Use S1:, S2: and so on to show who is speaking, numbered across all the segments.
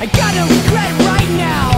S1: I got no regret right now.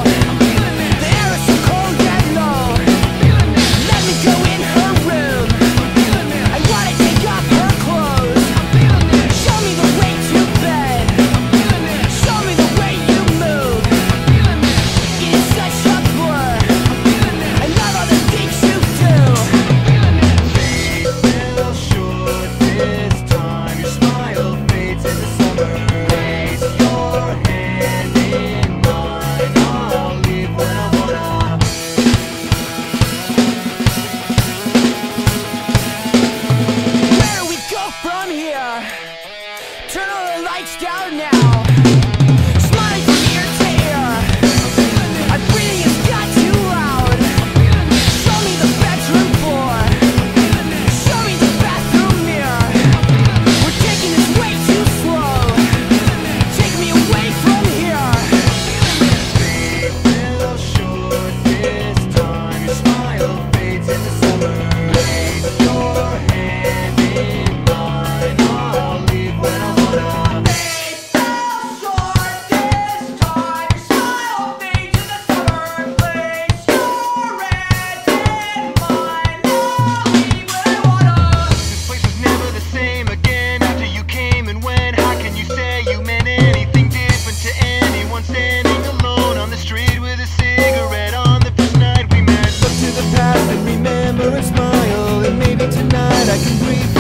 S2: can breathe.